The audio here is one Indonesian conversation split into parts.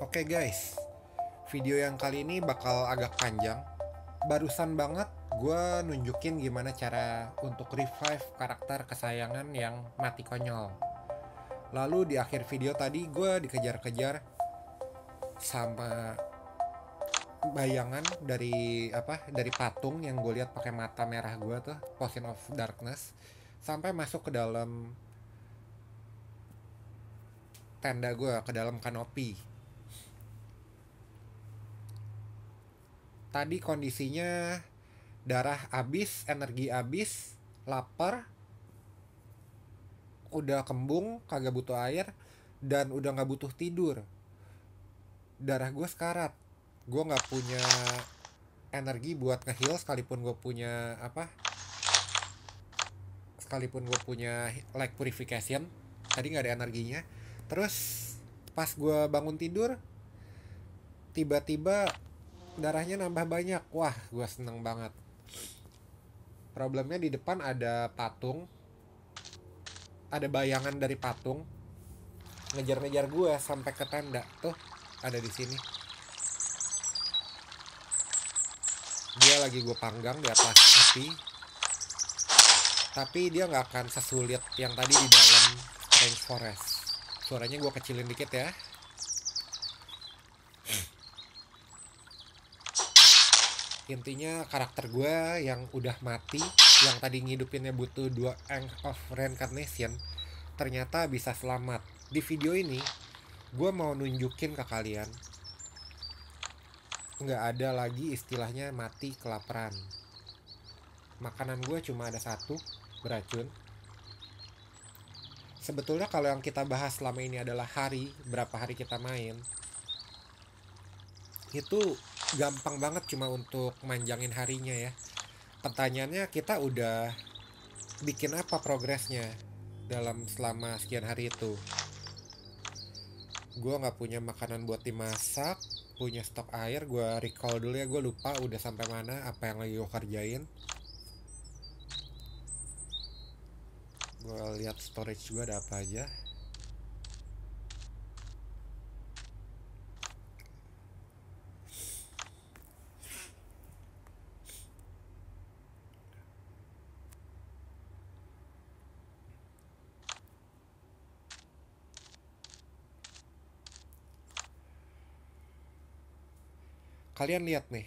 Oke guys, video yang kali ini bakal agak panjang. Barusan banget gue nunjukin gimana cara untuk revive karakter kesayangan yang mati konyol. Lalu di akhir video tadi gue dikejar-kejar sama bayangan dari apa dari patung yang gue lihat pakai mata merah gue tuh Potion of Darkness sampai masuk ke dalam tenda gue ke dalam kanopi tadi kondisinya darah habis energi habis lapar udah kembung kagak butuh air dan udah nggak butuh tidur. Darah gue sekarat. Gue nggak punya energi buat ngeheal sekalipun gue punya apa? Sekalipun gue punya like purification. Tadi nggak ada energinya. Terus pas gue bangun tidur tiba-tiba darahnya nambah banyak. Wah gue seneng banget. Problemnya di depan ada patung. Ada bayangan dari patung. Ngejar-ngejar gue sampai ke tenda. Tuh ada di sini. Dia lagi gue panggang di atas api. Tapi dia nggak akan sesulit yang tadi di dalam Strange Forest. Suaranya gue kecilin dikit ya intinya karakter gue yang udah mati yang tadi ngidupinnya butuh dua Eng of Reincarnation ternyata bisa selamat. Di video ini gue mau nunjukin ke kalian nggak ada lagi istilahnya mati kelaparan. Makanan gue cuma ada satu beracun. Sebetulnya kalau yang kita bahas selama ini adalah hari berapa hari kita main itu gampang banget cuma untuk manjangin harinya ya. Pertanyaannya kita udah bikin apa progresnya dalam selama sekian hari itu? Gue nggak punya makanan buat dimasak punya stok air gue recall dulu ya gue lupa udah sampai mana apa yang lagi gue kerjain. Gue lihat storage gue ada apa aja kalian lihat nih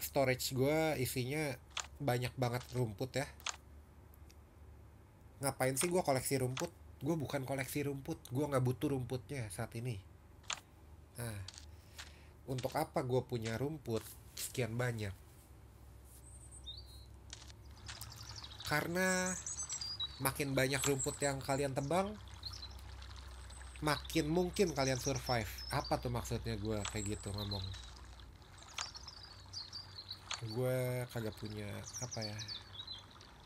storage gue isinya banyak banget rumput ya. Ngapain sih gue koleksi rumput? Gue bukan koleksi rumput gue nggak butuh rumputnya saat ini. Nah untuk apa gue punya rumput? Sekian banyak. Karena makin banyak rumput yang kalian tebang makin mungkin kalian survive. Apa tuh maksudnya gue kayak gitu ngomong gue kagak punya apa ya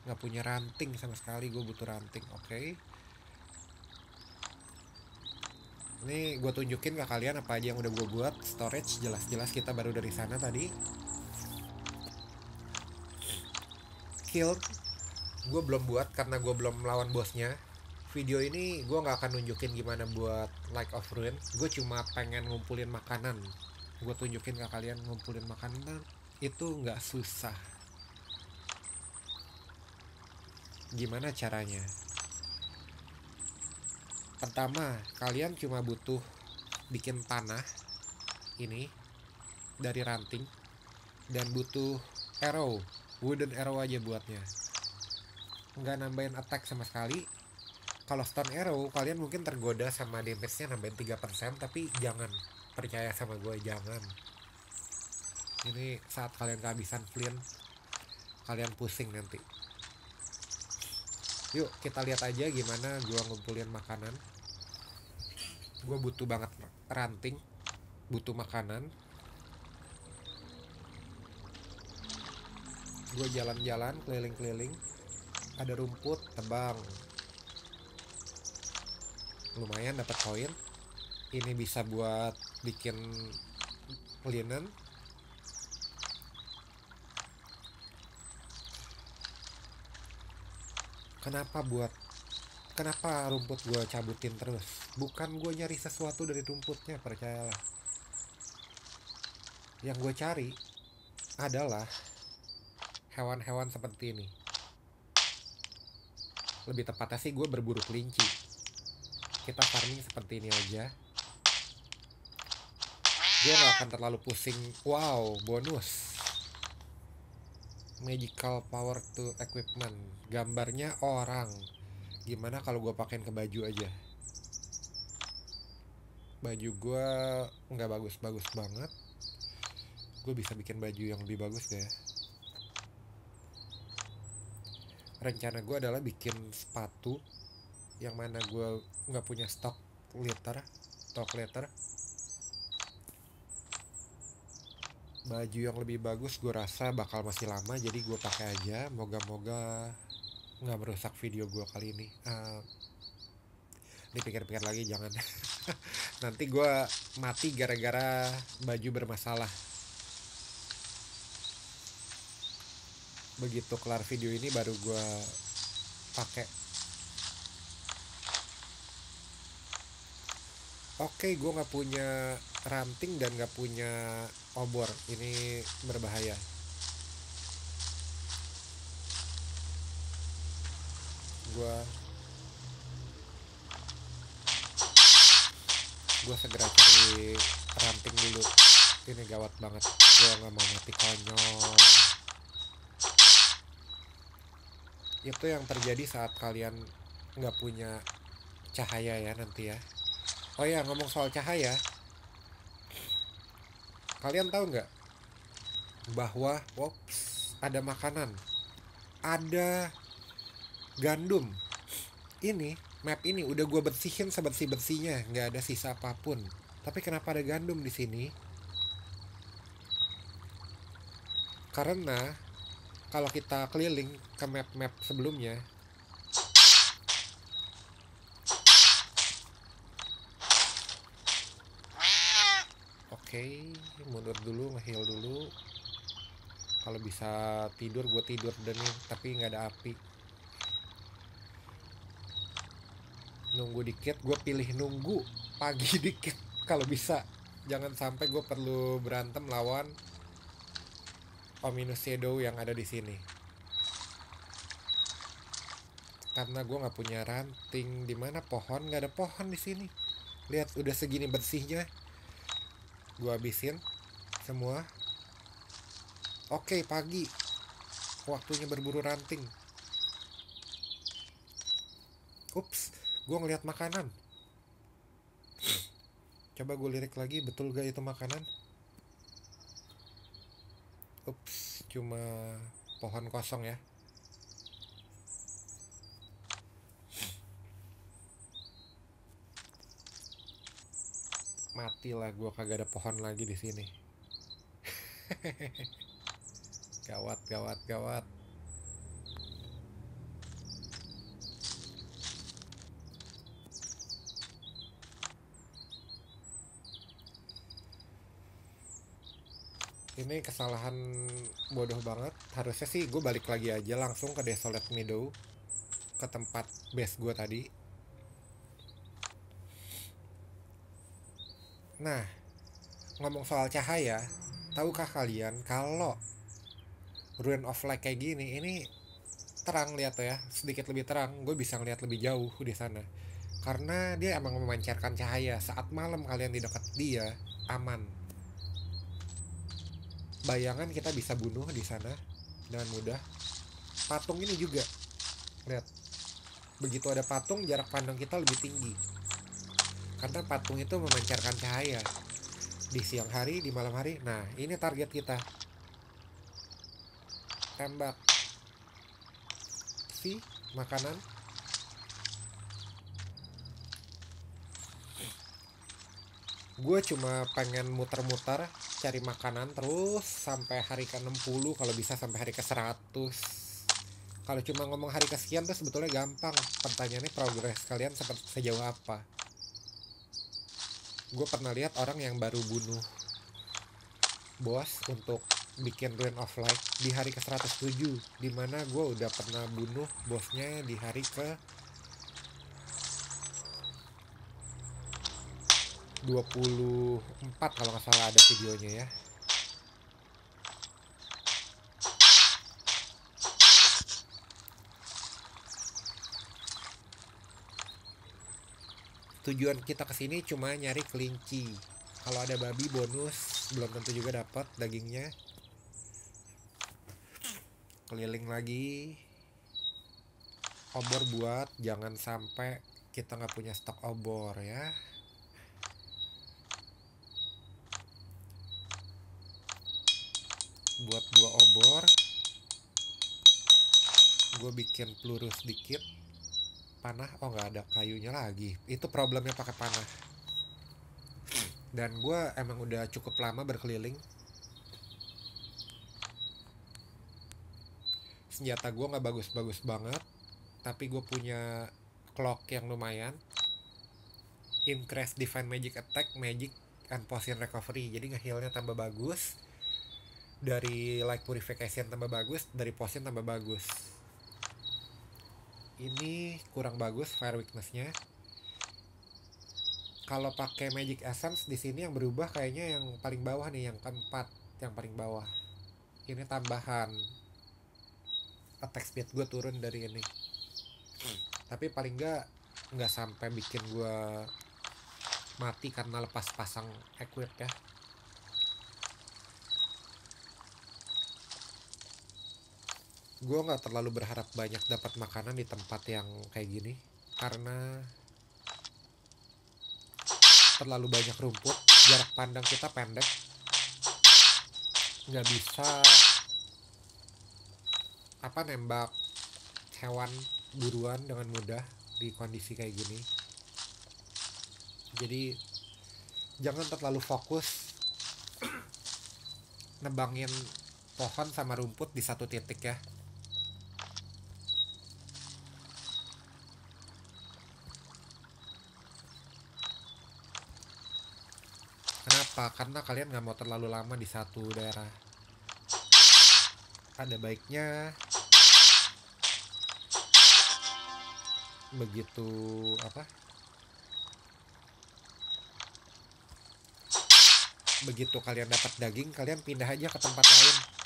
nggak punya ranting sama sekali gue butuh ranting oke? Okay. ini gue tunjukin ke kalian apa aja yang udah gue buat storage jelas-jelas kita baru dari sana tadi. Kill gue belum buat karena gue belum melawan bosnya. Video ini gue nggak akan nunjukin gimana buat like of ruin. Gue cuma pengen ngumpulin makanan. Gue tunjukin ke kalian ngumpulin makanan itu nggak susah. Gimana caranya? Pertama kalian cuma butuh bikin panah ini dari ranting dan butuh arrow wooden arrow aja buatnya. Nggak nambahin attack sama sekali. Kalau stone arrow kalian mungkin tergoda sama damage-nya nambahin 3% tapi jangan. Percaya sama gue jangan ini saat kalian kehabisan flint kalian pusing nanti. Yuk kita lihat aja gimana gua ngumpulin makanan. Gue butuh banget ranting butuh makanan. Gue jalan-jalan keliling-keliling. Ada rumput tebang. Lumayan dapat koin. Ini bisa buat bikin linen kenapa buat kenapa rumput gue cabutin terus? Bukan gue nyari sesuatu dari rumputnya percayalah. Yang gue cari adalah hewan-hewan seperti ini. Lebih tepatnya sih gue berburu kelinci. Kita farming seperti ini aja. Gue gak akan terlalu pusing. Wow bonus magical power to equipment. Gambarnya orang. Gimana kalau gue pakein ke baju aja? Baju gue nggak bagus-bagus banget. Gue bisa bikin baju yang lebih bagus ya rencana gue adalah bikin sepatu yang mana gue nggak punya stok liter stok liter baju yang lebih bagus gue rasa bakal masih lama jadi gue pakai aja. Moga-moga nggak merusak video gue kali ini. Uh, dipikir-pikir lagi jangan. Nanti gue mati gara-gara baju bermasalah. Begitu kelar video ini baru gue pakai. Oke gue nggak punya ranting dan nggak punya obor. Ini berbahaya. Gue gue segera cari ranting dulu. Ini gawat banget. Gue nggak mau mati konyol. Itu yang terjadi saat kalian nggak punya cahaya ya nanti ya. Oh ya ngomong soal cahaya kalian tahu nggak bahwa wops ada makanan. Ada gandum. Ini map ini udah gue bersihin sebersih bersihnya nggak ada sisa apa pun. Tapi kenapa ada gandum di sini? Karena kalau kita keliling ke map-map sebelumnya okay, mundur dulu ngeheal dulu. Kalau bisa tidur gue tidur dan tapi nggak ada api. Nunggu dikit gue pilih nunggu pagi dikit. Kalau bisa jangan sampai gue perlu berantem lawan ominous shadow yang ada di sini. Karena gue nggak punya ranting di mana pohon nggak ada pohon di sini. Lihat udah segini bersihnya gue habisin semua. Oke pagi. Waktunya berburu ranting. Ups gue ngeliat makanan. Coba gue lirik lagi betul gak itu makanan? Ups cuma pohon kosong ya matilah gua kagak ada pohon lagi di sini. Gawat gawat gawat. Ini kesalahan bodoh banget. Harusnya sih gue balik lagi aja langsung ke Desolate Meadow ke tempat base gue tadi nah ngomong soal cahaya tahukah kalian kalau Ruin of Light kayak gini ini terang lihat ya sedikit lebih terang gue bisa ngeliat lebih jauh di sana. Karena dia emang memancarkan cahaya saat malam kalian di dekat dia aman. Bayangan kita bisa bunuh di sana dengan mudah. Patung ini juga lihat. Begitu ada patung jarak pandang kita lebih tinggi karena patung itu memancarkan cahaya di siang hari di malam hari. Nah ini target kita. Tembak. Si makanan. Gue cuma pengen muter-muter cari makanan terus sampai hari ke-60 kalau bisa sampai hari ke-100 kalau cuma ngomong hari kesekian tuh sebetulnya gampang. Pertanyaannya progres kalian sejauh apa gue pernah lihat orang yang baru bunuh bos untuk bikin Ruin of Light di hari ke-107 di mana gue udah pernah bunuh bosnya di hari ke 24 kalau nggak salah ada videonya ya tujuan kita ke sini cuma nyari kelinci. Kalau ada babi bonus. Belum tentu juga dapat dagingnya. Keliling lagi. Obor buat jangan sampai kita nggak punya stok obor ya. Buat dua obor gue bikin peluru sedikit panah? Oh nggak ada. Kayunya lagi. Itu problemnya pakai panah. Dan gue emang udah cukup lama berkeliling. Senjata gue nggak bagus-bagus banget tapi gue punya clock yang lumayan. Increase divine magic attack magic and potion recovery. Jadi ngehealnya tambah bagus. Dari light purification tambah bagus dari potion tambah bagus ini kurang bagus fire weaknessnya. Kalau pakai magic essence di sini yang berubah kayaknya yang paling bawah nih yang keempat yang paling bawah. Ini tambahan. Attack speed gue turun dari ini. Tapi paling nggak nggak sampai bikin gue mati karena lepas pasang equip ya gue nggak terlalu berharap banyak dapat makanan di tempat yang kayak gini karena terlalu banyak rumput jarak pandang kita pendek. Nggak bisa apa nembak hewan buruan dengan mudah di kondisi kayak gini. Jadi jangan terlalu fokus nebangin pohon sama rumput di satu titik ya Kenapa? Karena kalian nggak mau terlalu lama di satu daerah. Ada baiknya begitu apa? Begitu kalian dapat daging, kalian pindah aja ke tempat lain.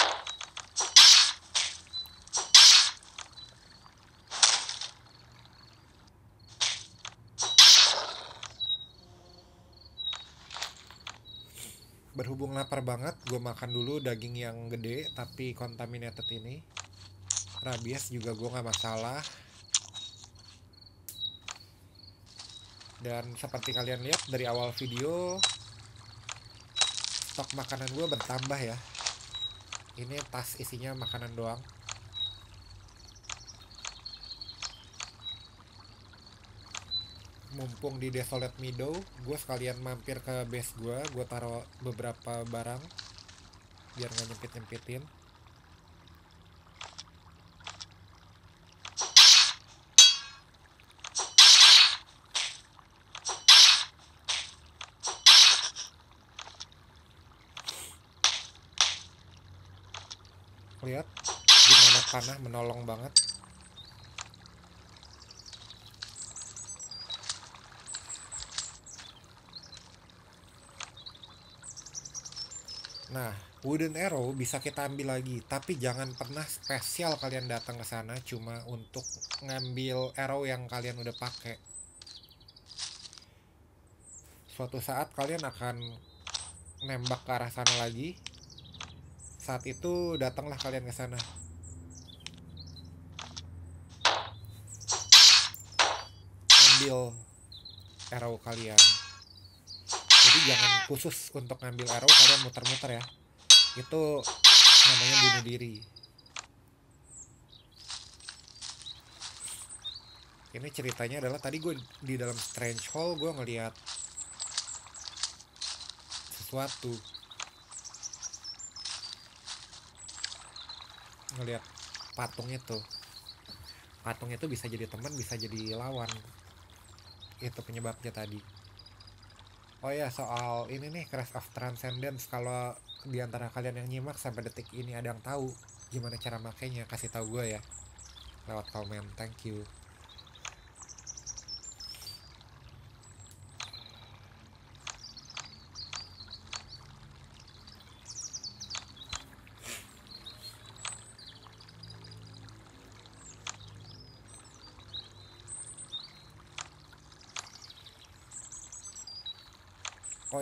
Berhubung lapar banget gue makan dulu daging yang gede tapi contaminated ini. Rabies juga gue nggak masalah. Dan seperti kalian lihat dari awal video stok makanan gue bertambah ya. Ini tas isinya makanan doang mumpung di Desolate Meadow gue sekalian mampir ke base gue gue taruh beberapa barang biar nggak nyempit nyempitin lihat gimana panah menolong banget Nah, wooden arrow bisa kita ambil lagi, tapi jangan pernah spesial kalian datang ke sana cuma untuk ngambil arrow yang kalian udah pakai. Suatu saat kalian akan nembak ke arah sana lagi. Saat itu datanglah kalian ke sana. Ambil arrow kalian jangan khusus untuk ngambil arrow kalian muter-muter ya. Itu namanya bunuh diri. Ini ceritanya adalah tadi gue di dalam strange hall gue ngeliat sesuatu. Ngeliat patung itu. Patung itu bisa jadi teman bisa jadi lawan. Itu penyebabnya tadi Oh ya soal ini nih Crash of Transcendence. Kalau di antara kalian yang nyimak sampai detik ini ada yang tahu gimana cara makainya kasih tahu gue ya. Lewat komen thank you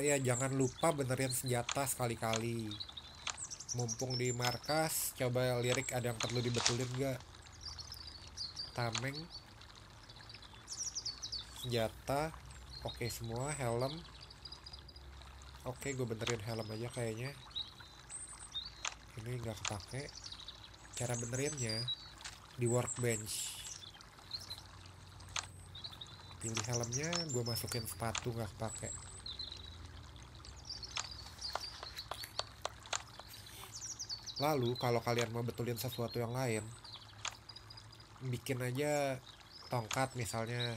oh ya jangan lupa benerin senjata sekali-kali. Mumpung di markas coba lirik ada yang perlu dibetulin gak tameng. Senjata. Oke semua. Helm. Oke gue benerin helm aja kayaknya. Ini nggak kepake. Cara benerinnya di workbench. Pilih helmnya gue masukin sepatu nggak kepake lalu kalau kalian mau betulin sesuatu yang lain bikin aja tongkat misalnya.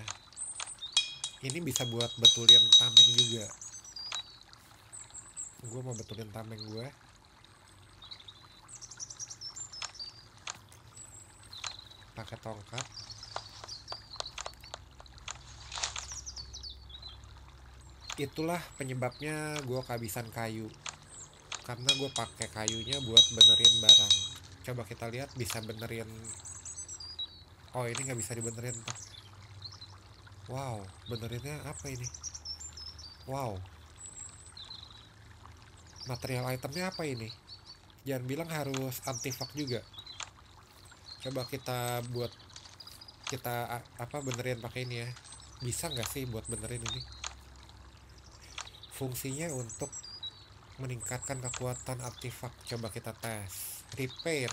Ini bisa buat betulin tameng juga. Gue mau betulin tameng gue pakai tongkat. Itulah penyebabnya gue kehabisan kayu karena gue pakai kayunya buat benerin barang. Coba kita lihat bisa benerin. Oh ini nggak bisa dibenerin pak. Wow benerinnya apa ini? Wow. Material itemnya apa ini? Jangan bilang harus anti fog juga. Coba kita buat kita apa benerin pakai ini ya. Bisa nggak sih buat benerin ini? Fungsinya untuk meningkatkan kekuatan artefak. Coba kita tes. Repair.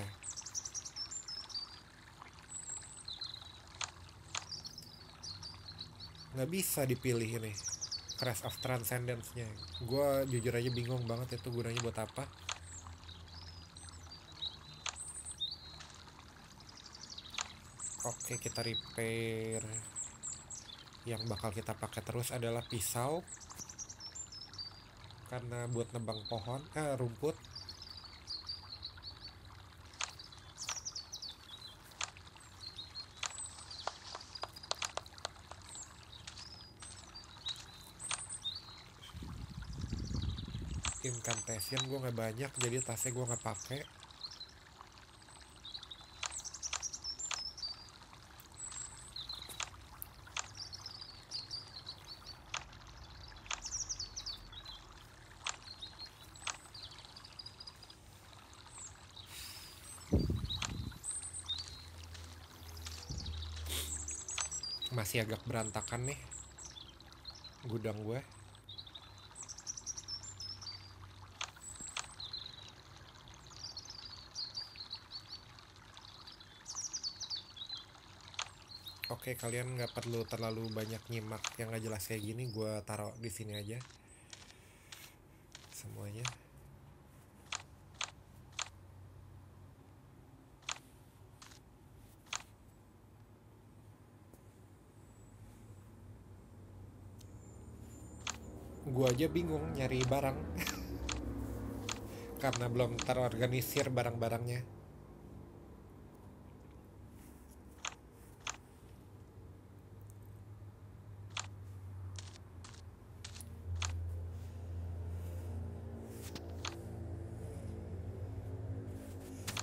Nggak bisa dipilih ini. Crash of Transcendence nya gue jujur aja bingung banget itu gunanya buat apa. Oke kita repair. Yang bakal kita pakai terus adalah pisau karena buat nebang pohon eh rumput. Incantation gue nggak banyak jadi tasnya gue nggak pakai masih agak berantakan nih gudang gue. Oke kalian nggak perlu terlalu banyak nyimak yang nggak jelas kayak gini gue taruh di sini aja semuanya gue aja bingung nyari barang. Karena belum terorganisir barang-barangnya.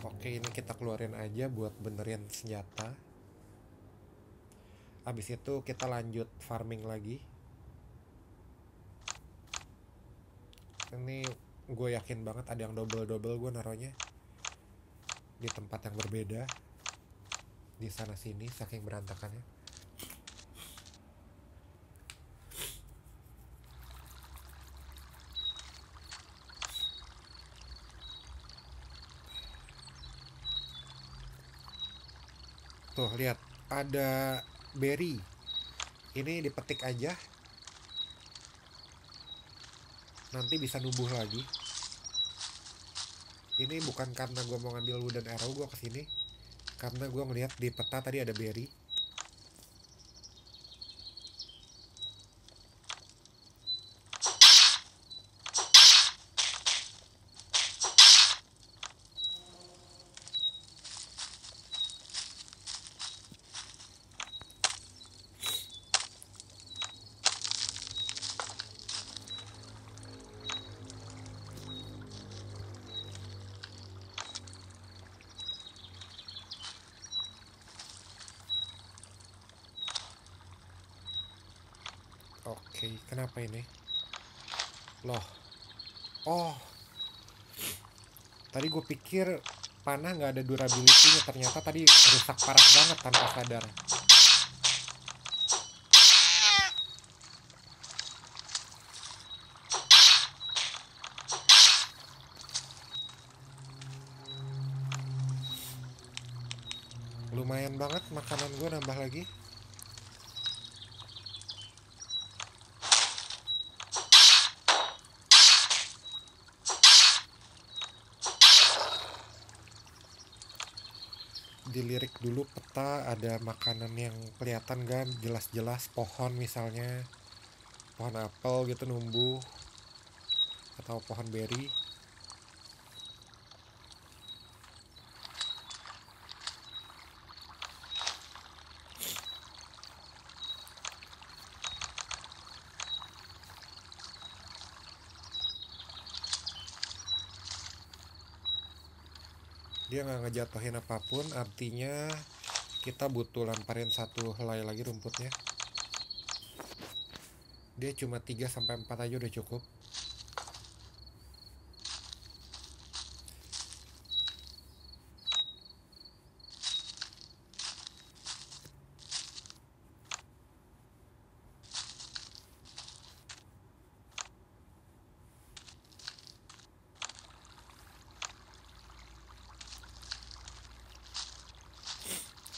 Oke ini kita keluarin aja buat benerin senjata. Habis itu kita lanjut farming lagi ini gue yakin banget ada yang double-double gue naruhnya. Di tempat yang berbeda. Di sana sini saking berantakannya. Tuh lihat. Ada berry. Ini dipetik aja nanti bisa nubuh lagi. Ini bukan karena gue mau ngambil wooden arrow gue ke sini karena gue ngeliat di peta tadi ada berry tadi gue pikir panah nggak ada durability-nya. Ternyata tadi rusak parah banget tanpa sadar lumayan banget makanan gue nambah lagi dilirik dulu peta ada makanan yang kelihatan kan jelas-jelas pohon misalnya. Pohon apel gitu numbuh atau pohon beri dia nggak ngejatuhin apa pun artinya kita butuh lemparin satu helai lagi rumputnya. Dia cuma 3 sampai 4 aja udah cukup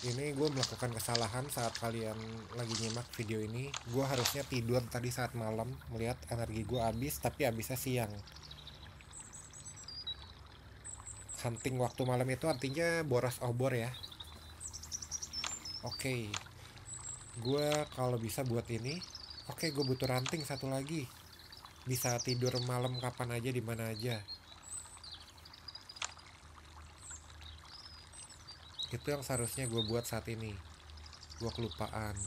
ini gue melakukan kesalahan saat kalian lagi nyimak video ini gue harusnya tidur tadi saat malam melihat energi gue habis tapi habisnya siang. Hunting waktu malam itu artinya boros obor ya. Oke gue kalau bisa buat ini oke gue butuh ranting satu lagi. Bisa tidur malam kapan aja di mana aja itu yang seharusnya gue buat saat ini. Gue kelupaan.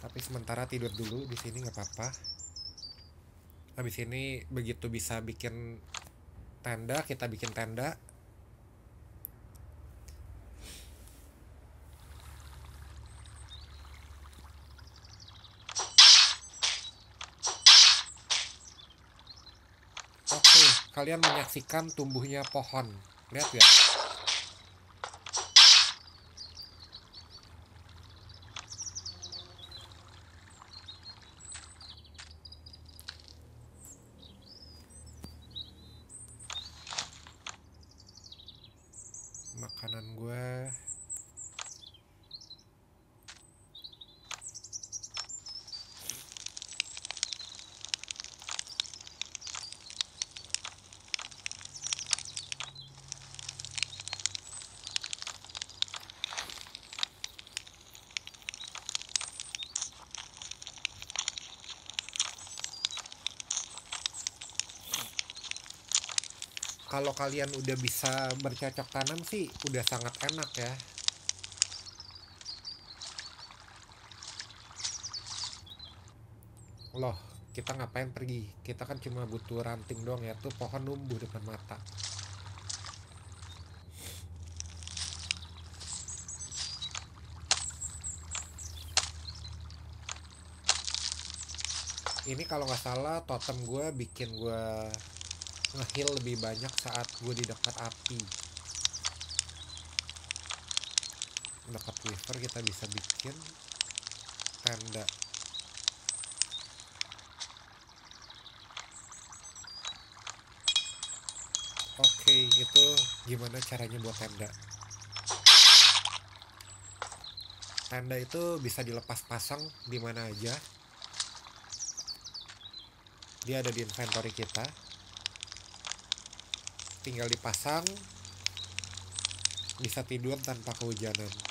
Tapi sementara tidur dulu di sini nggak apa-apa. Habis ini begitu bisa bikin tenda kita bikin tenda kalian menyaksikan tumbuhnya pohon. Lihat ya. Makanan gue kalau kalian udah bisa bercocok tanam sih udah sangat enak ya. Loh kita ngapain pergi? Kita kan cuma butuh ranting doang ya tuh pohon numbuh depan mata. Ini kalau nggak salah totem gue bikin gue ngeheal lebih banyak saat gue di dekat api. Dekat weaver kita bisa bikin tenda. Oke itu gimana caranya buat tenda? Tenda itu bisa dilepas pasang di mana aja. Dia ada di inventory kita tinggal dipasang bisa tidur tanpa kehujanan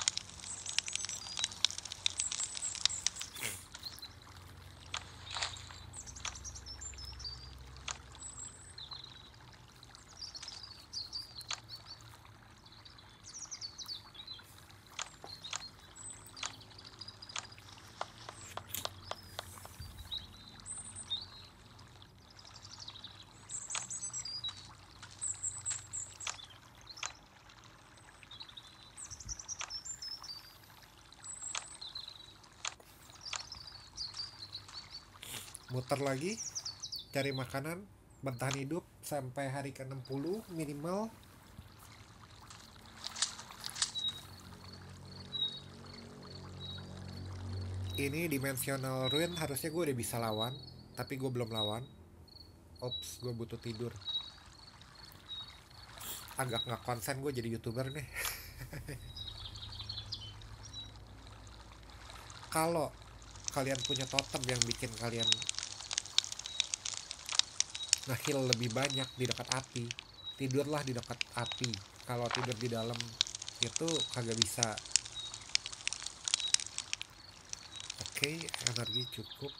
muter lagi cari makanan bertahan hidup sampai hari ke-60 minimal. Ini dimensional ruin harusnya gue udah bisa lawan tapi gue belum lawan. Ops gue butuh tidur. Agak nggak konsen gue jadi youtuber nih. Kalau kalian punya totem yang bikin kalian ngehil lebih banyak di dekat api. Tidurlah di dekat api. Kalau tidur di dalam itu kagak bisa. Oke energi cukup.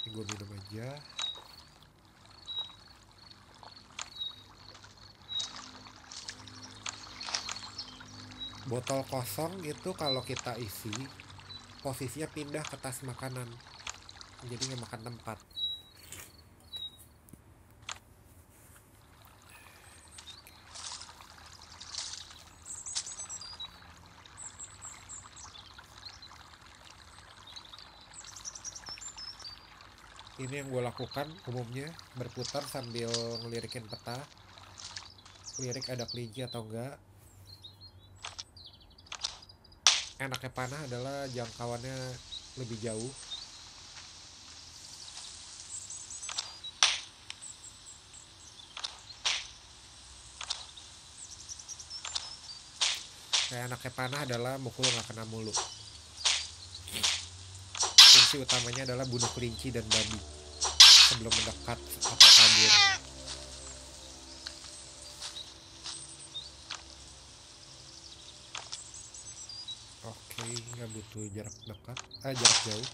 Ini gue minum aja. Botol kosong itu kalau kita isi posisinya pindah ke tas makanan. Jadi nggak makan tempat ini yang gue lakukan umumnya berputar sambil ngelirikin peta. Lirik ada kelinci atau enggak. Enaknya panah adalah jangkauannya lebih jauh. Kayak enaknya panah adalah mukul nggak kena mulu fungsi utamanya adalah bunuh kelinci dan babi. Sebelum mendekat atau kabur oke nggak butuh jarak dekat. Ah jarak jauh.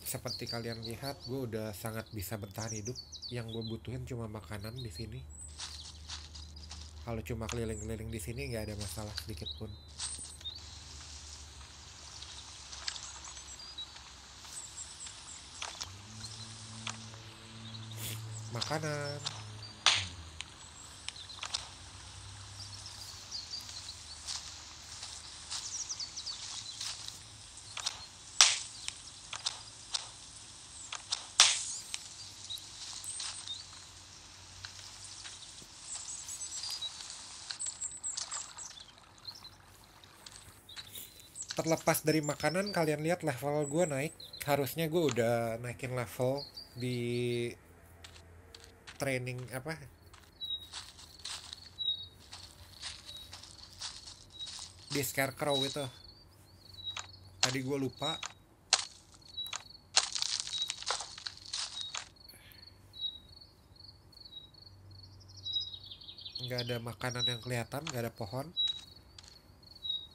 Seperti kalian lihat gue udah sangat bisa bertahan hidup. Yang gue butuhin cuma makanan di sini kalau cuma keliling-keliling di sini nggak ada masalah sedikit pun. Makanan terlepas dari makanan kalian lihat level gue naik. Harusnya gue udah naikin level di training apa? Di scarecrow itu. Tadi gue lupa. Nggak ada makanan yang kelihatan nggak ada pohon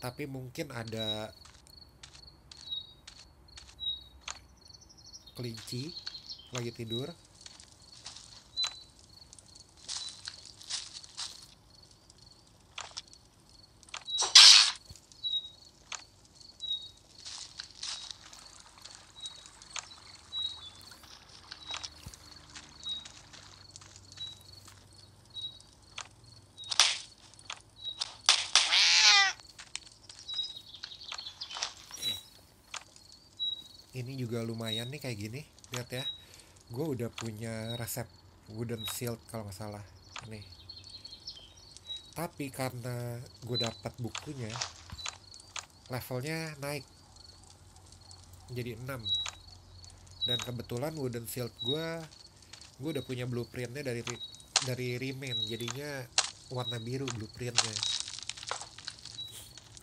tapi mungkin ada kelinci lagi tidur ini juga lumayan nih kayak gini lihat ya. Gue udah punya resep wooden shield kalau nggak salah. Nih. Tapi karena gue dapat bukunya levelnya naik jadi 6 dan kebetulan wooden shield gue gue udah punya blueprintnya dari dari remain jadinya warna biru blueprintnya.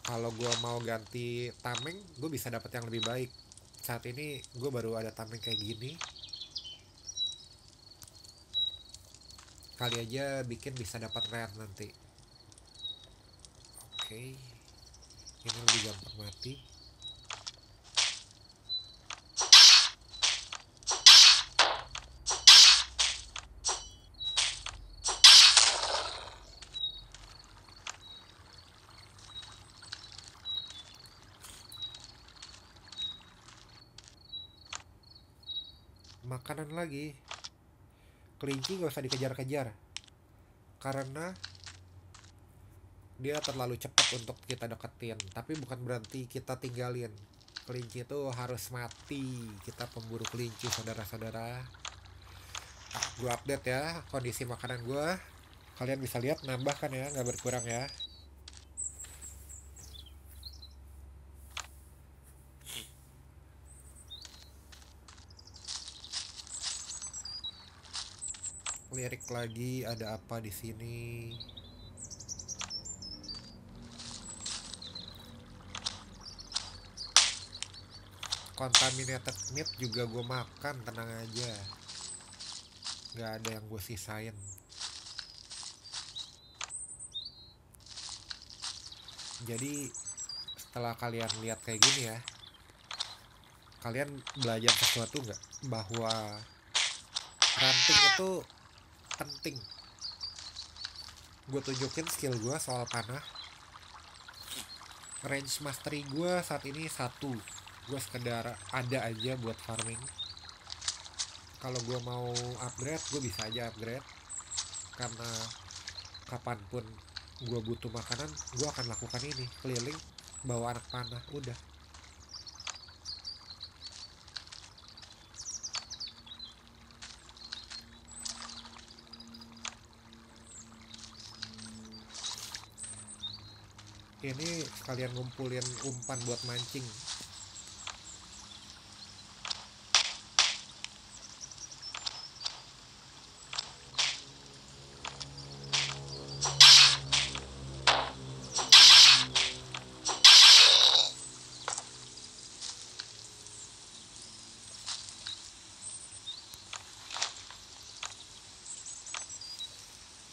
Kalau gue mau ganti tameng gue bisa dapat yang lebih baik saat ini gue baru ada tameng kayak gini. Kali aja bikin bisa dapat rare nanti. Oke. Ini lebih gampang mati makanan lagi. Kelinci gak usah dikejar-kejar. Karena dia terlalu cepat untuk kita deketin. Tapi bukan berarti kita tinggalin. Kelinci itu harus mati. Kita pemburu kelinci saudara-saudara. Gue update ya kondisi makanan gue kalian bisa lihat nambah kan ya nggak berkurang ya lirik lagi ada apa di sini? Contaminated meat juga gue makan tenang aja. Nggak ada yang gue sisain. Jadi setelah kalian lihat kayak gini ya kalian belajar sesuatu nggak? Bahwa ranting itu penting. Gue tunjukin skill gue soal panah range mastery gue saat ini satu. Gue sekedar ada aja buat farming. Kalau gue mau upgrade gue bisa aja upgrade. Karena kapan pun gue butuh makanan gue akan lakukan ini keliling bawa anak panah udah ini sekalian ngumpulin umpan buat mancing.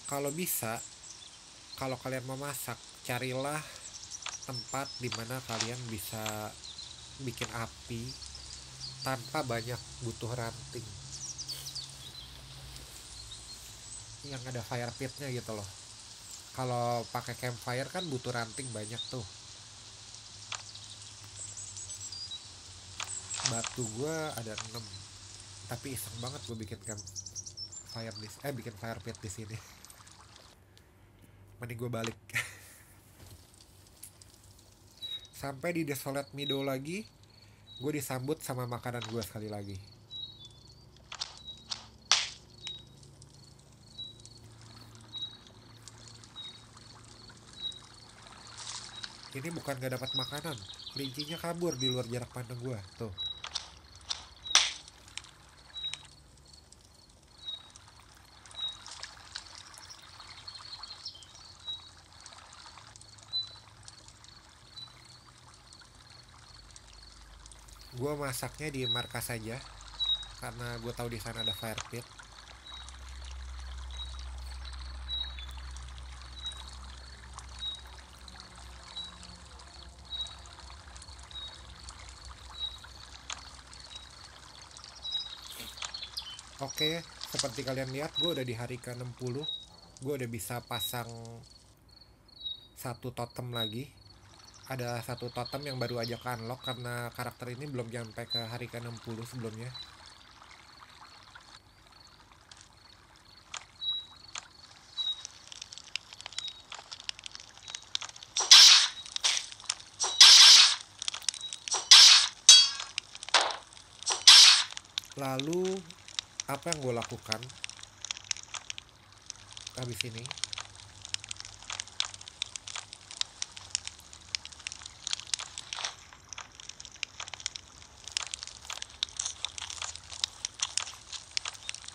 Kalau bisa kalau kalian mau masak carilah tempat di mana kalian bisa bikin api tanpa banyak butuh ranting. Yang ada fire pitnya gitu loh. Kalau pakai campfire kan butuh ranting banyak tuh. Batu gua ada 6 tapi iseng banget gue bikin camp fire di eh bikin fire pit di sini. Mending gue balik sampai di desolate meadow lagi gue disambut sama makanan gue sekali lagi. Ini bukan gak dapat makanan kelincinya kabur di luar jarak pandang gue tuh gue masaknya di markas saja karena gue tahu di sana ada fire pit Oke, seperti kalian lihat, gue udah di hari ke-60. Gue udah bisa pasang satu totem lagi ada satu totem yang baru aja ke unlock karena karakter ini belum sampai ke hari ke-60 sebelumnya. Lalu apa yang gue lakukan? Habis ini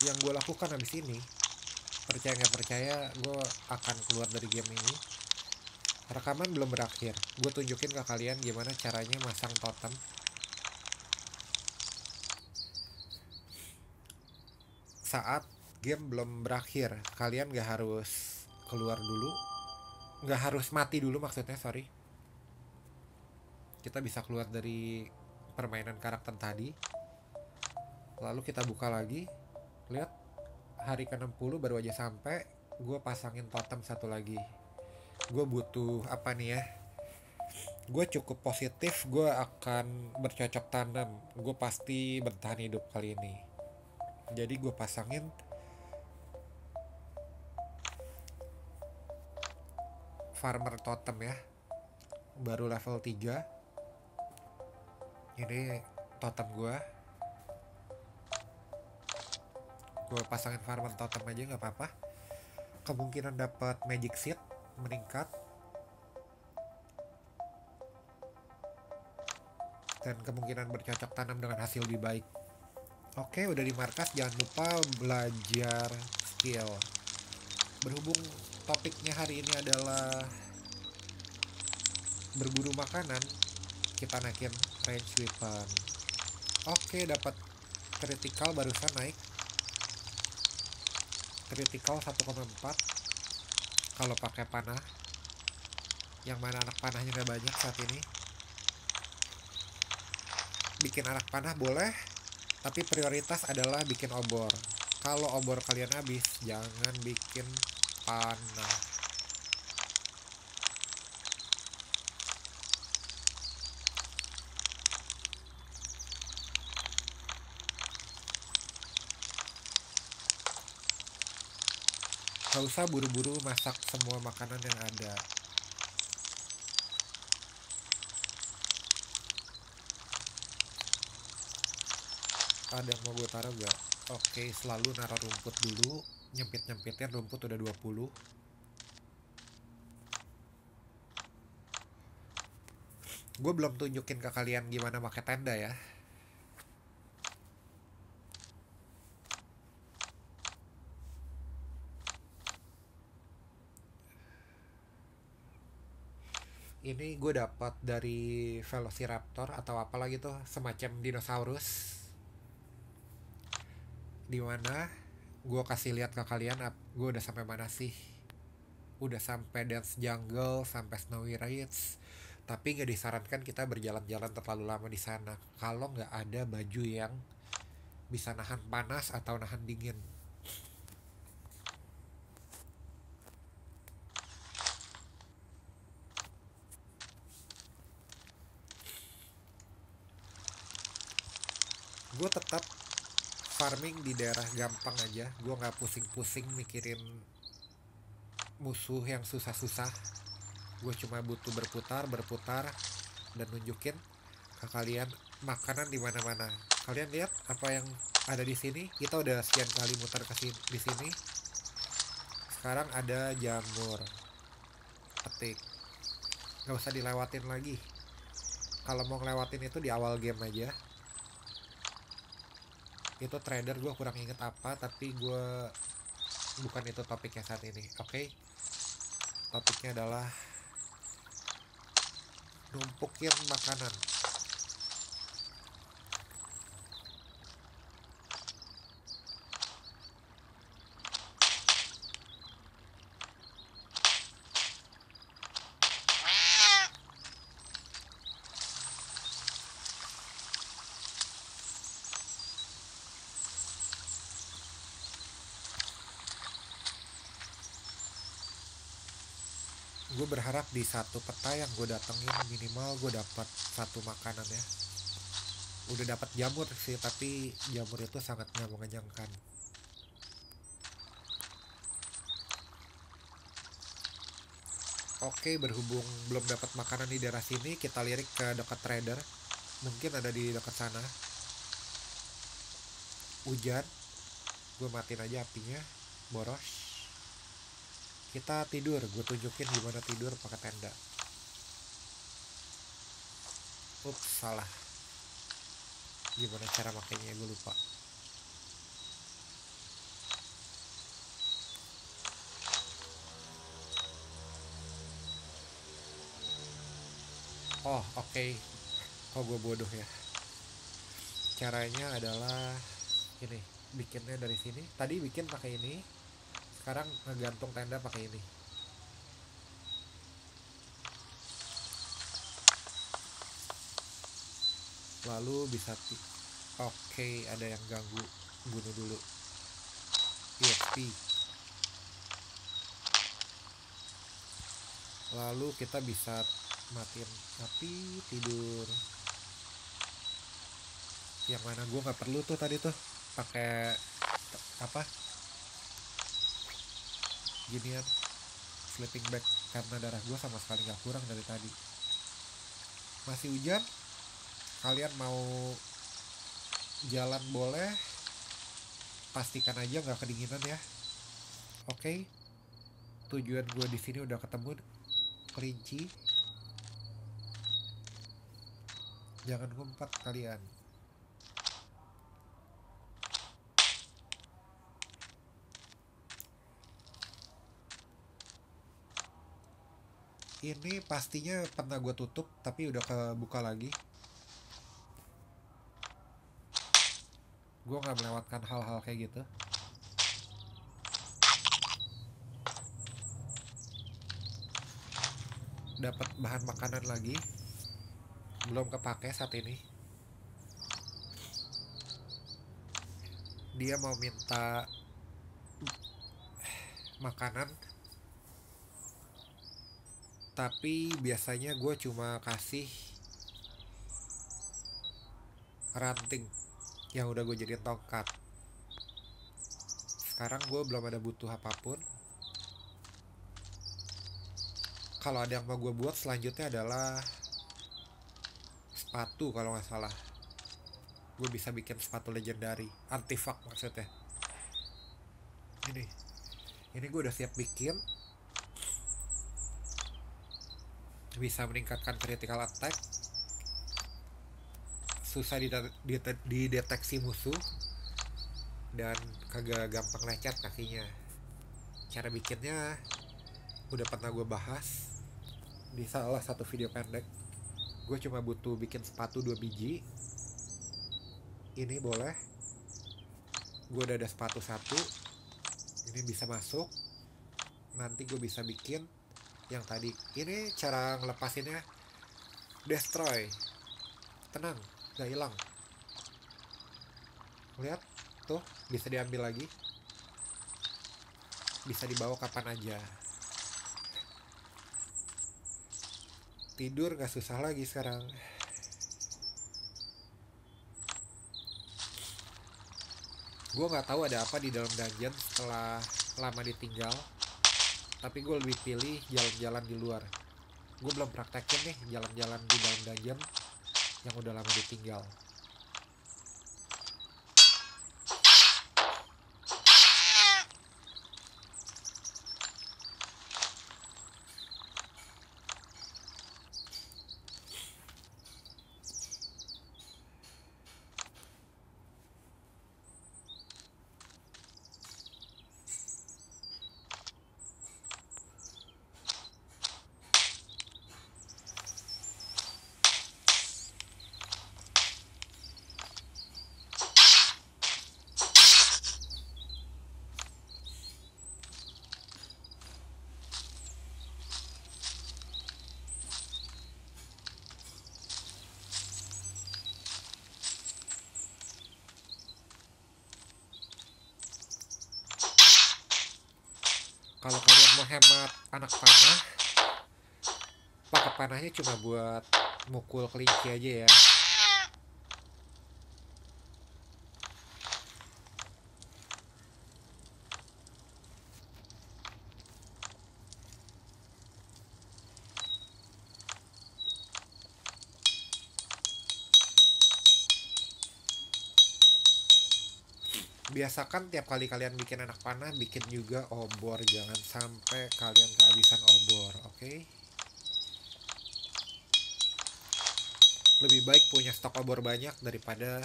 yang gue lakukan habis ini. Percaya nggak percaya gue akan keluar dari game ini. Rekaman belum berakhir. Gue tunjukin ke kalian gimana caranya masang totem. Saat game belum berakhir kalian gak harus keluar dulu. Nggak harus mati dulu maksudnya sorry. Kita bisa keluar dari permainan karakter tadi. Lalu kita buka lagi. Lihat hari ke-60 baru aja sampai gue pasangin totem satu lagi. Gue butuh apa nih ya? Gue cukup positif gue akan bercocok tanam. Gue pasti bertahan hidup kali ini. Jadi gue pasangin farmer totem ya. Baru level 3 ini totem gua gue pasangin farmer totem aja nggak apa-apa. Kemungkinan dapat magic seed meningkat. Dan kemungkinan bercocok tanam dengan hasil lebih baik. Oke udah di markas jangan lupa belajar skill. Berhubung topiknya hari ini adalah berburu makanan kita naikin range weapon. Oke dapat critical barusan naik critical 1,4 kalau pakai panah. Yang mana anak panahnya nggak banyak saat ini. Bikin anak panah boleh tapi prioritas adalah bikin obor. Kalau obor kalian habis jangan bikin panah Gak usah buru-buru masak semua makanan yang ada. Ada mau gue taruh gak? oke selalu naruh rumput dulu. Nyempit-nyempitin rumput udah 20 gue belum tunjukin ke kalian gimana pakai tenda ya ini gue dapat dari Velociraptor atau apa lagi tuh semacam dinosaurus. Di mana gue kasih lihat ke kalian gue udah sampai mana sih? Udah sampai dance jungle sampai snowy ridge tapi nggak disarankan kita berjalan-jalan terlalu lama di sana. Kalau nggak ada baju yang bisa nahan panas atau nahan dingin gue tetap farming di daerah gampang aja. Gue nggak pusing-pusing mikirin musuh yang susah-susah. Gue cuma butuh berputar berputar dan nunjukin ke kalian makanan di mana-mana. Kalian lihat apa yang ada di sini? Kita udah sekian kali mutar ke sini di sini. Sekarang ada jamur petik. Nggak usah dilewatin lagi. Kalau mau ngelewatin itu di awal game aja itu trader gue kurang inget apa tapi gue bukan itu topiknya saat ini oke okay? topiknya adalah numpukin makanan gue berharap di satu peta yang gue datengin minimal gue dapat satu makanan ya udah dapat jamur sih tapi jamur itu sangat nggak mengenyangkan Oke, berhubung belum dapat makanan di daerah sini, kita lirik ke dekat trader. Mungkin ada di dekat sana. Hujan. Gue matiin aja apinya. Boros kita tidur gue tunjukin gimana tidur pakai tenda. Ups salah. Gimana cara makainya gue lupa. Oh oke. Okay. kok gue bodoh ya? Caranya adalah ini bikinnya dari sini. Tadi bikin pakai ini sekarang ngegantung tenda pakai ini. Lalu bisa oke okay, ada yang ganggu. Bunuh dulu. EXP lalu kita bisa matiin api tidur. Yang mana gue nggak perlu tuh tadi tuh pakai apa ginian sleeping bag karena darah gue sama sekali nggak kurang dari tadi. Masih hujan kalian mau jalan boleh pastikan aja nggak kedinginan ya. Oke tujuan gue di sini udah ketemu kelinci. Jangan ngumpet kalian ini pastinya pernah gue tutup tapi udah kebuka lagi. Gue nggak melewatkan hal-hal kayak gitu. Dapat bahan makanan lagi. Belum kepake saat ini. Dia mau minta makanan tapi biasanya gue cuma kasih ranting yang udah gue jadiin tongkat. Sekarang gue belum ada butuh apa pun. Kalau ada yang mau gue buat selanjutnya adalah sepatu kalau nggak salah. Gue bisa bikin sepatu legendary antifak maksudnya. Ini ini gue udah siap bikin bisa meningkatkan critical attack. Susah dideteksi musuh. Dan kagak gampang lecet kakinya. Cara bikinnya udah pernah gue bahas. Di salah satu video pendek gue cuma butuh bikin sepatu dua biji. Ini boleh. Gue udah ada sepatu satu. Ini bisa masuk. Nanti gue bisa bikin yang tadi. Ini cara ngelepasinnya destroy. Tenang gak hilang. Lihat tuh bisa diambil lagi. Bisa dibawa kapan aja. Tidur gak susah lagi sekarang. Gue nggak tahu ada apa di dalam dungeon setelah lama ditinggal tapi gue lebih pilih jalan-jalan di luar. Gue belum praktekin nih jalan-jalan di dalam dungeon yang udah lama ditinggal kalau hemat anak panah. Pakai panahnya cuma buat mukul kelinci aja ya biasakan tiap kali kalian bikin anak panah bikin juga obor. Jangan sampai kalian kehabisan obor oke? Okay? lebih baik punya stok obor banyak daripada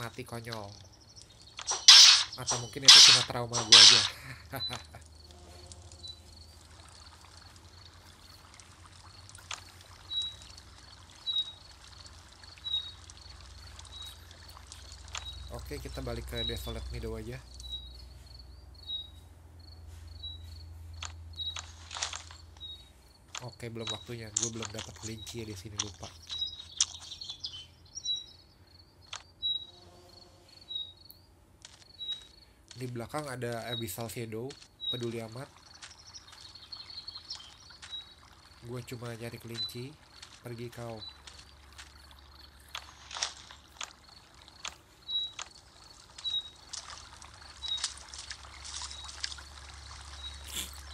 mati konyol. Atau mungkin itu cuma trauma gue aja Oke, kita balik ke Desolate Meadow aja. Oke, belum waktunya. Gue belum dapat kelinci ya di sini lupa. Di belakang ada Abyssal Shadow, peduli amat. Gue cuma nyari kelinci, pergi kau.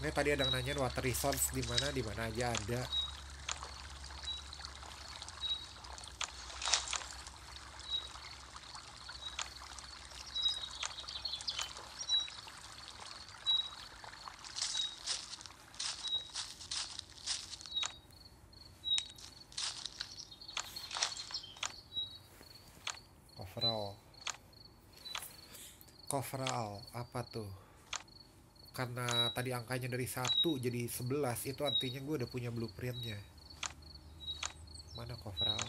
Ini tadi ada yang nanya water resource di mana di mana aja ada. Overall. Coverall apa tuh karena tadi angkanya dari satu jadi 11 itu artinya gue udah punya blueprintnya. Mana coverall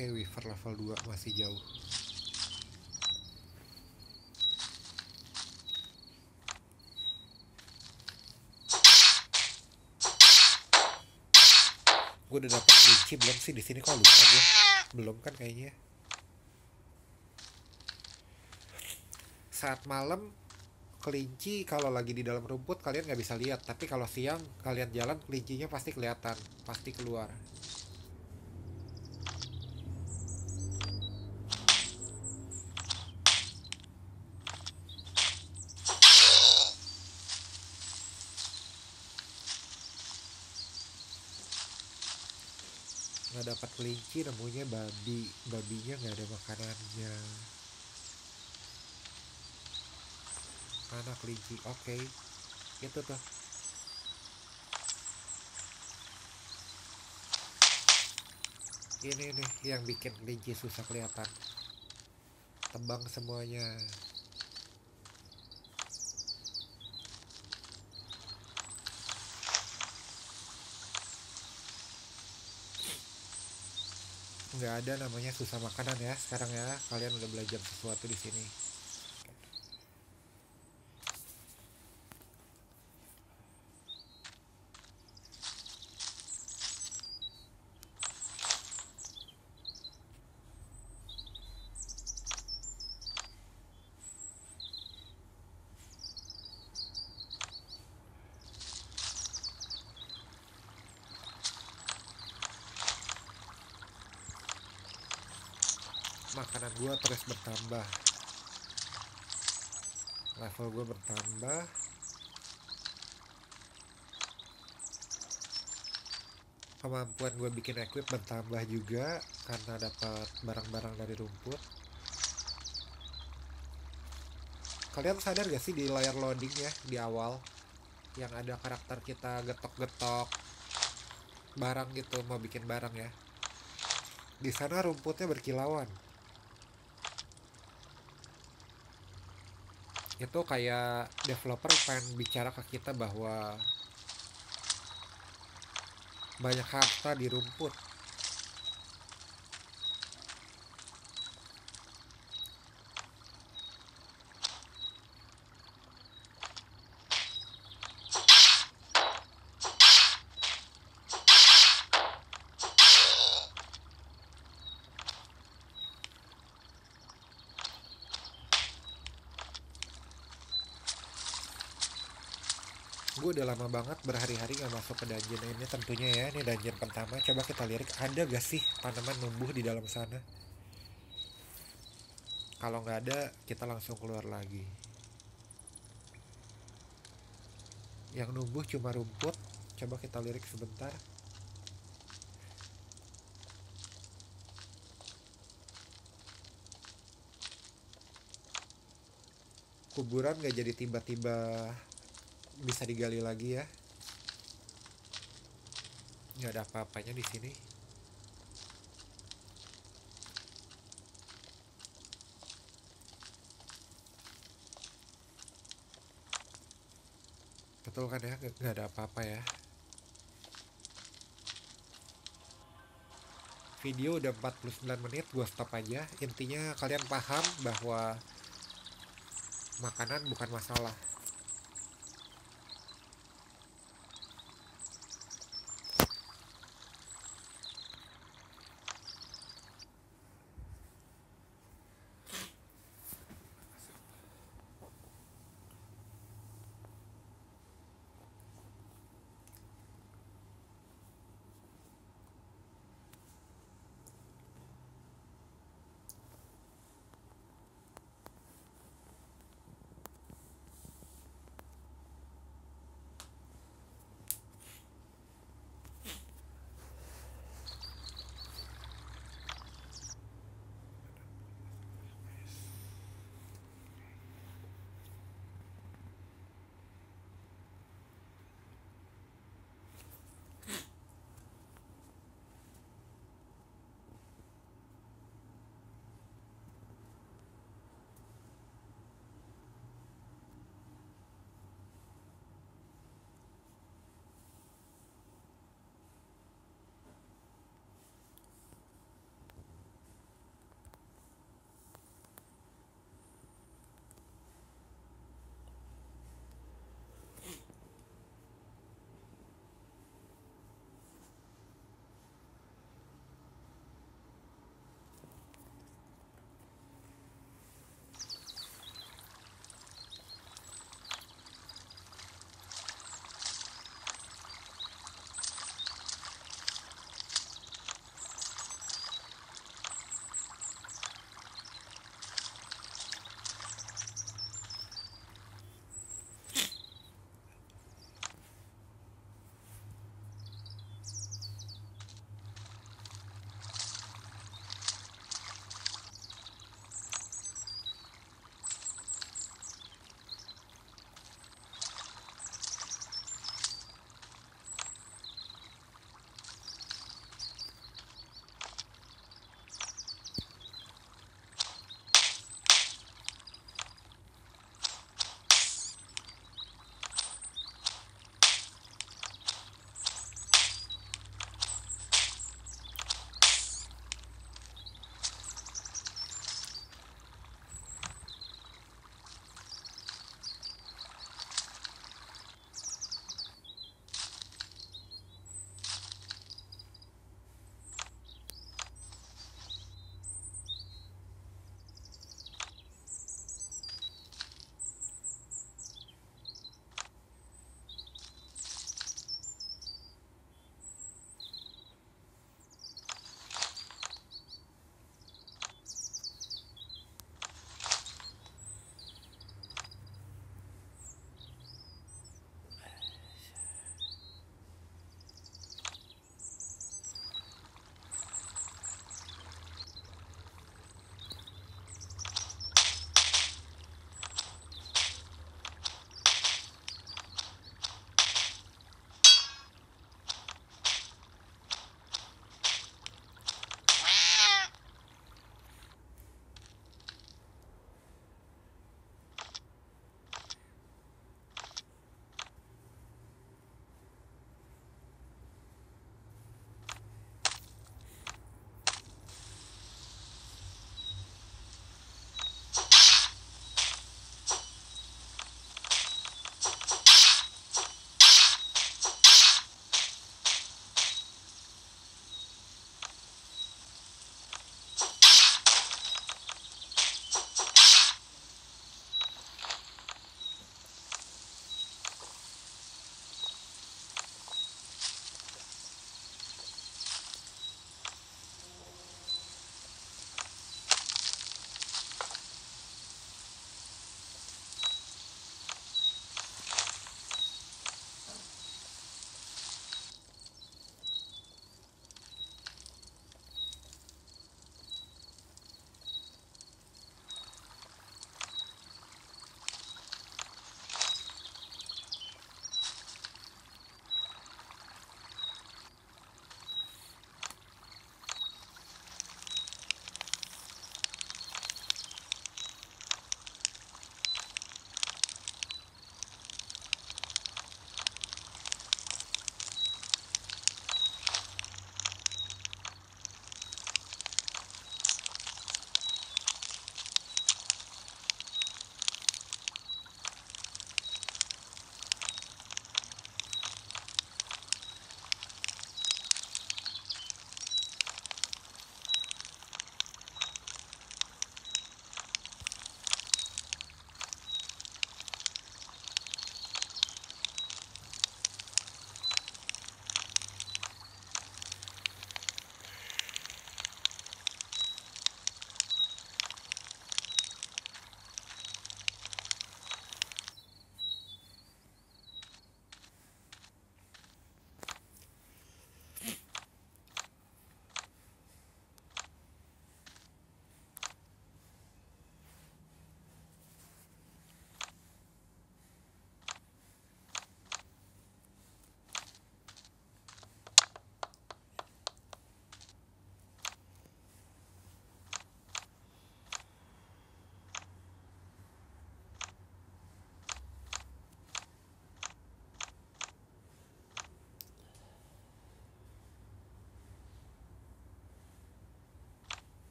oke weaver level 2 masih jauh. Gue udah dapat belum sih di sini kok lupa gue belum kan kayaknya. Saat malam kelinci kalau lagi di dalam rumput kalian nggak bisa lihat tapi kalau siang kalian jalan kelincinya pasti kelihatan pasti keluar nggak dapat kelinci nemunya babi. Babinya nggak ada makanannya. Mana kelinci? Oke. Itu tuh. Ini nih yang bikin kelinci susah kelihatan. Tebang semuanya nggak ada namanya susah makanan ya sekarang ya. Kalian udah belajar sesuatu di sini makanan gua terus bertambah. Level gua bertambah. Kemampuan gue bikin equip bertambah juga karena dapat barang-barang dari rumput. Kalian sadar gak sih di layar loading ya di awal? Yang ada karakter kita getok-getok barang gitu mau bikin barang ya. Di sana rumputnya berkilauan itu kayak developer pengen bicara ke kita bahwa banyak harta di rumput gue udah lama banget berhari-hari nggak masuk ke dungeon ini tentunya ya ini dungeon pertama. Coba kita lirik ada gak sih tanaman numbuh di dalam sana? Kalau nggak ada kita langsung keluar lagi. Yang numbuh cuma rumput. Coba kita lirik sebentar. Kuburan gak jadi tiba-tiba bisa digali lagi ya. Nggak ada apa-apanya di sini. Betul kan ya? Nggak ada apa-apa ya. Video udah 49 menit gua stop aja. Intinya kalian paham bahwa makanan bukan masalah